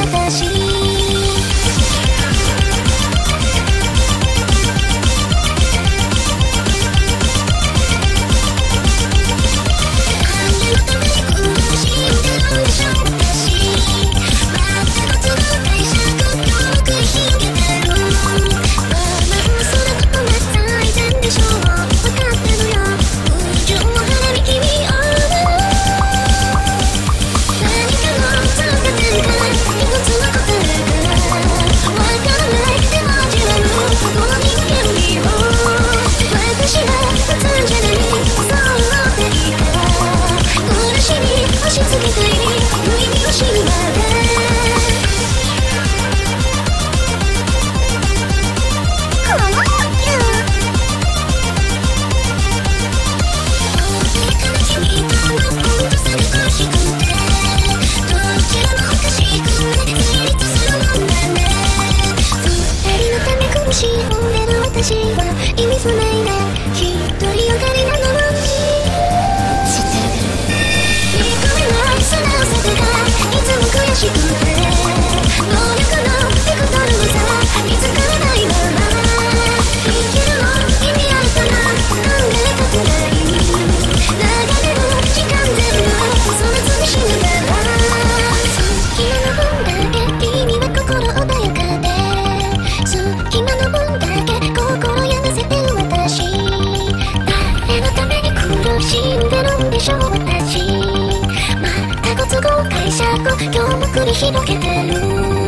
私私は意味不明な一人よがりなのも知ってる見込めない素直さとかいつも悔しくて能力の手こ取るのさ見つからないまま生きるの意味合解釈今日も繰り広げてる